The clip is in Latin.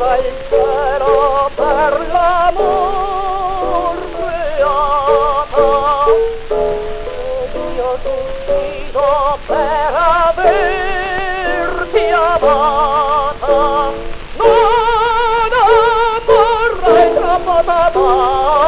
vai però per l'amor e amo io tu ti per averti amata non amore troppo amata